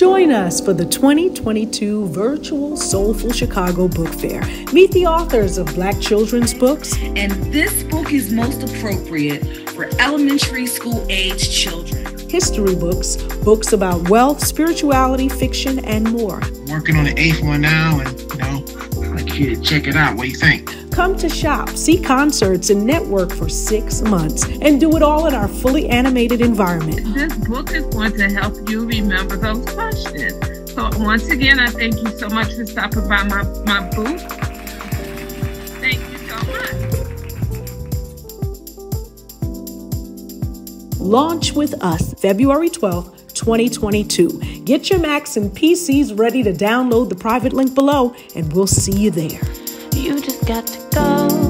Join us for the 2022 virtual Soulful Chicago Book Fair. Meet the authors of Black children's books. And this book is most appropriate for elementary school age children. History books, books about wealth, spirituality, fiction, and more. Working on the eighth one now, and you know, I'd like you to check it out. What do you think? Come to shop, see concerts, and network for six months, and do it all in our fully animated environment. This book is going to help you remember those questions. So, once again, I thank you so much for stopping by my, my booth. Thank you so much. Launch with us February 12th, 2022. Get your Macs and PCs ready to download the private link below, and we'll see you there. You got to go.